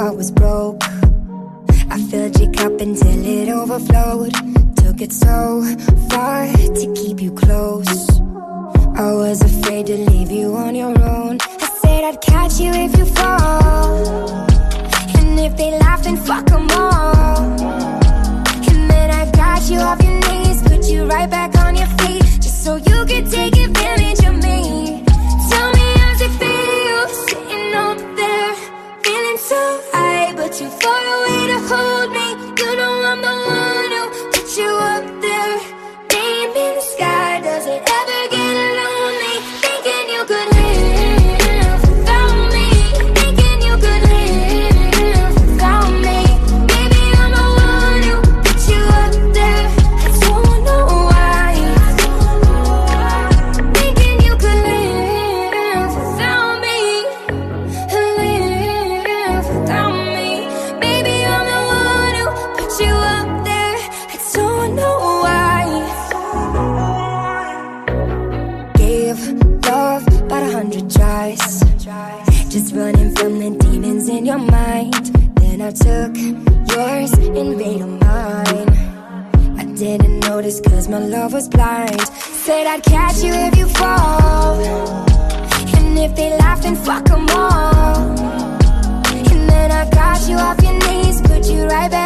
heart was broke. I filled your cup until it overflowed. Took it so far to keep you close. I was afraid to leave you on your own said I'd catch you if you fall. And if they laugh, then fuck them all. And then I've got you off your knees Put you right back on your feet Just so you can take advantage. Summon demons in your mind. Then I took yours and made them mine. I didn't notice cause my love was blind. Said I'd catch you if you fall. And if they laughed, then fuck them all. And then I got you off your knees. Put you right back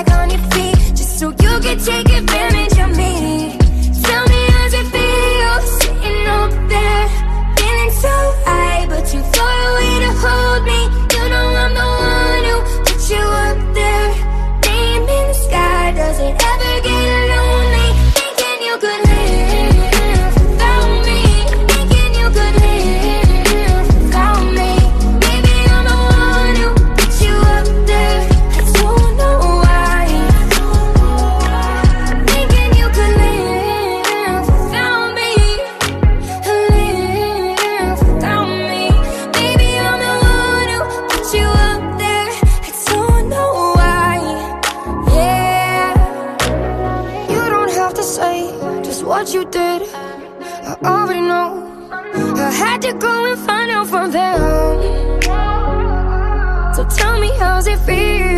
I be?